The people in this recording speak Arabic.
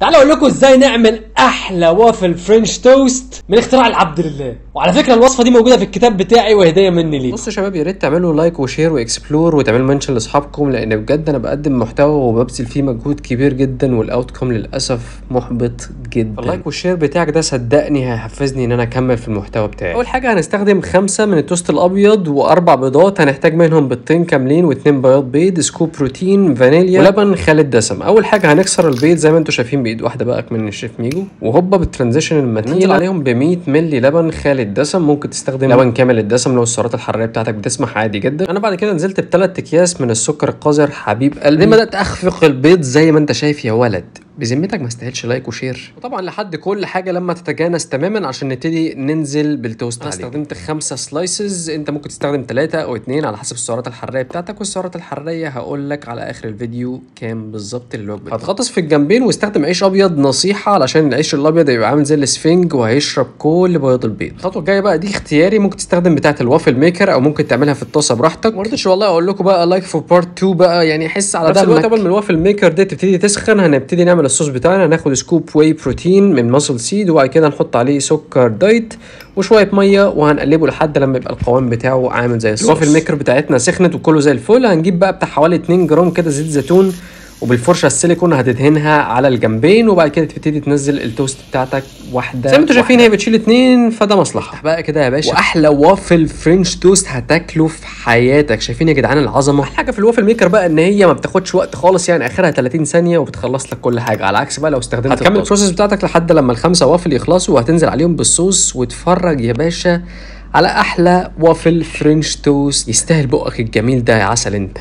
تعالوا أقول لكم إزاي نعمل أحلى waffle French toast من اختراع العبد لله. وعلى فكرة الوصفة دي موجودة في الكتاب بتاعي وهدية مني ليكم. بصوا يا شباب يا ريت تعملوا like و share و explore وتعملوا mention لأصحابكم لأن بجد أنا بقدم محتوى وببذل فيه مجهود كبير جدا وال outcome للأسف محبط جدا. ال like وال share بتاعك ده صدقني هيحفزني إن أنا أكمل في المحتوى بتاعي. أول حاجة هنستخدم خمسة من التوست الأبيض وأربع بيضات هنحتاج منهم بيضتين كاملين واتنين بياض بيض scoop protein فانيليا ولبن خالي دسم. أول حاجة هنكسر البيض زي ما أنتم شايفين بايد واحدة بقى من الشيف ميجو. وهوبا بال transition المتين عليهم ب 100 مللي لبن خالي الدسم ممكن تستخدم لبن كامل الدسم لو السعرات الحرارية بتاعتك بتسمح عادي جدا. أنا بعد كده نزلت بثلاث أكياس من السكر القذر حبيب قلبي. بدأت أخفق البيض زي ما أنت شايف يا ولد؟ بذمتك ما استاهلش like و share. وطبعا لحد كل حاجة لما تتجانس تماما عشان نبتدي ننزل بالتوست أنا استخدمت خمسة slices انت ممكن تستخدم ثلاثة أو اتنين على حسب السعرات الحرارية بتاعتك والسعرات الحرارية. هقول لك على آخر الفيديو كام بالظبط للوجبه هتغطس في الجنبين واستخدم عيش أبيض نصيحة علشان العيش الأبيض يبقى عامل زي الإسفنج وهيشرب كل بياض البيض. الخطوة الجاية بقى دي اختياري. ممكن تستخدم بتاعة ال waffle maker أو ممكن تعملها في الطاسة براحتك. ما رضيتش والله أقول لكم بقى like for part 2 بقى. يعني حس على ده الوقت قبل ما ال waffle maker دي تبتدي تسخن. هنبتدي نعمل الصوص بتاعنا هناخد scoop whey protein من Muscle Seed وبعد كده نحط عليه سكر diet وشوية مية وهنقلبه لحد لما يبقى القوام بتاعه عامل زي الصوص ال waffle maker بتاعتنا سخنت وكله زي الفل. هنجيب بقى بتاع حوالي 2 جرام كده زيت زيتون وبالفرشة السيليكون هتدهنها على الجنبين وبعد كده تبتدي تنزل التوست بتاعتك واحدة زي ما أنتم شايفين هي بتشيل اتنين فده مصلحة. بقى كده يا باشا. وأحلى waffle French toast هتاكله في حياتك. شايفين يا جدعان العظمة؟ أحلى حاجة في ال waffle maker بقى إن هي ما بتاخدش وقت خالص يعني آخرها 30 ثانية وبتخلص لك كل حاجة. على عكس بقى لو استخدمت هتكمل ال process بتاعتك لحد لما الخمسة وافل يخلصوا وهتنزل عليهم بالصوص واتفرج يا باشا على أحلى وافل فرنش توست. يستاهل بقك الجميل ده يا عسل أنت.